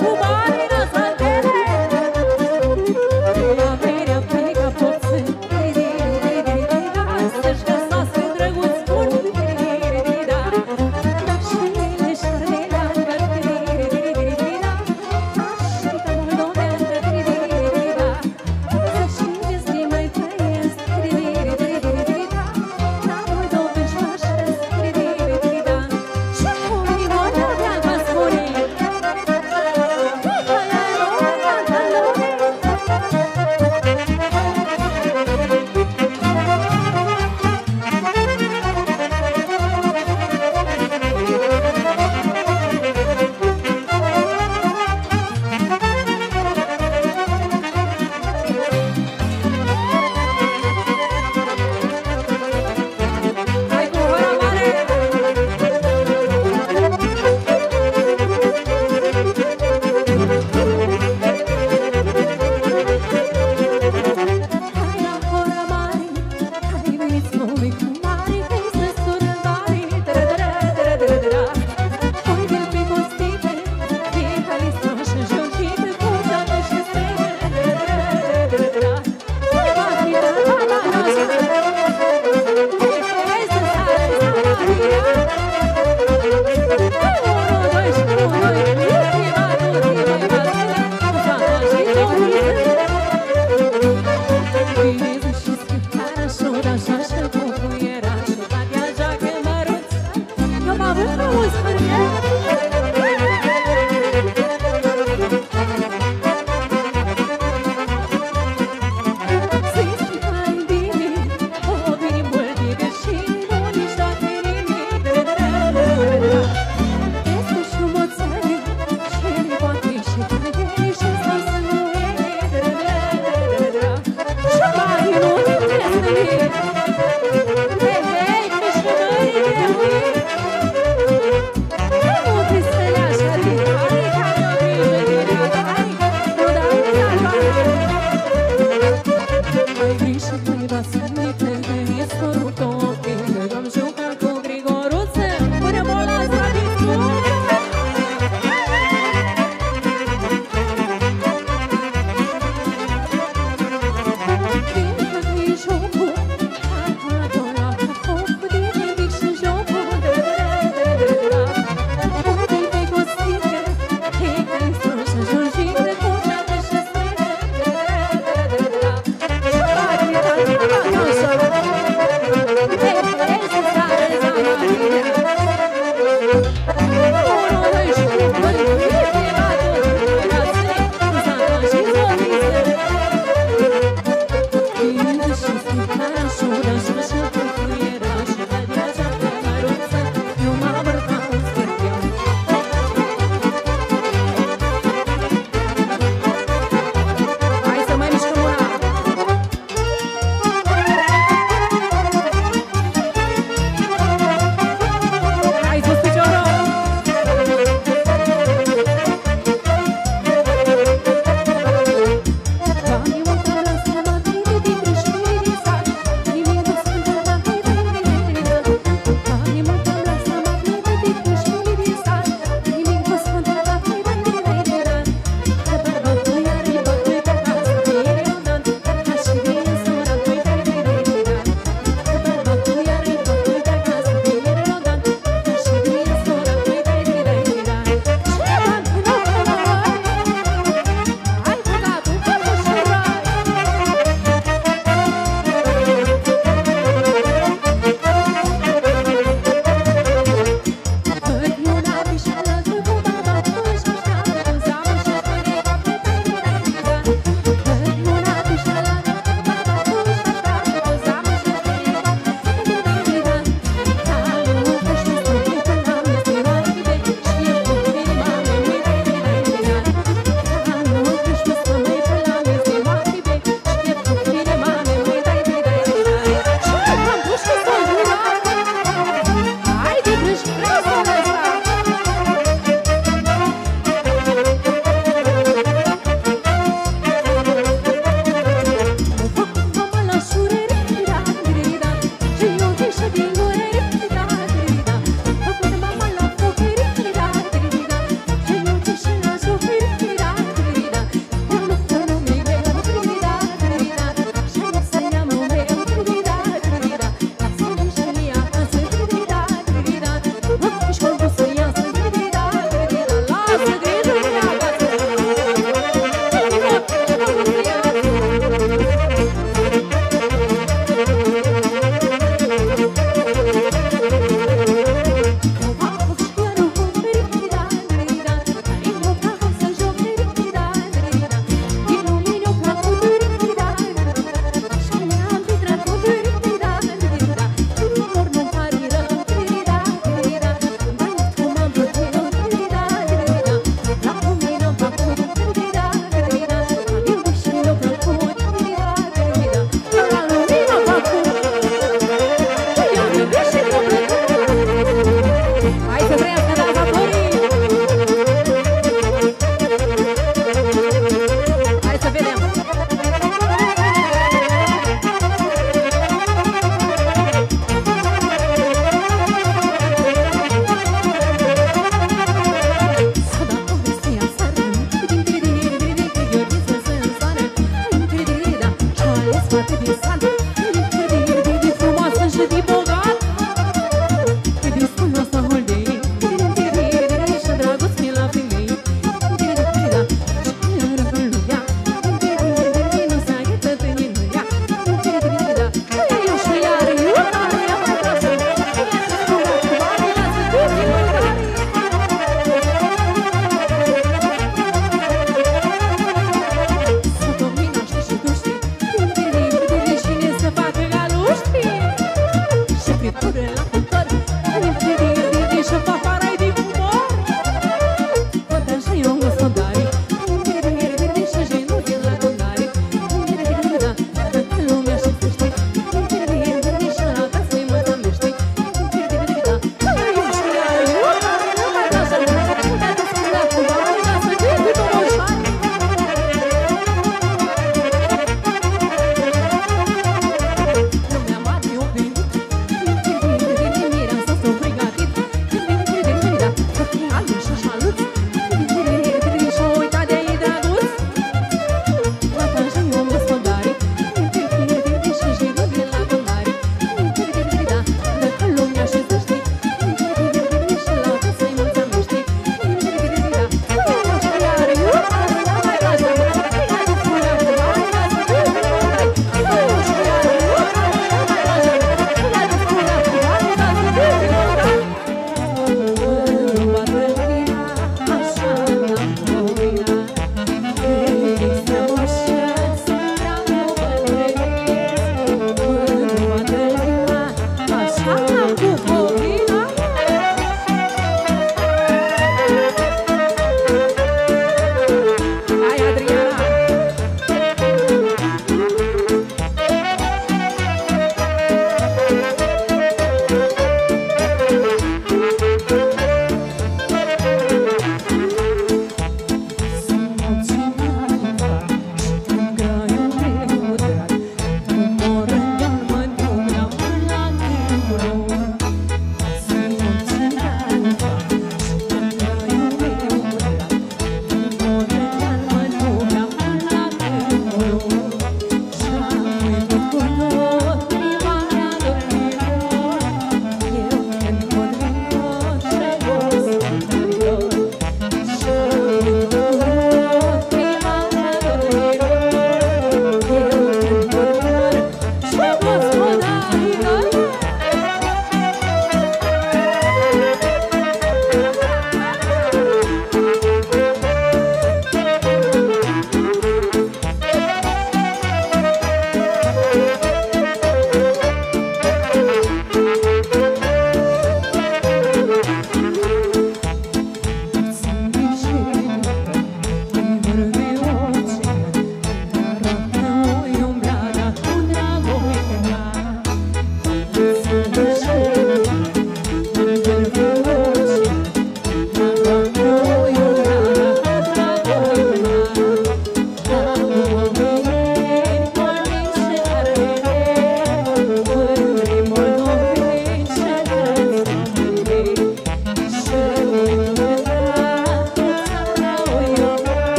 Dubai.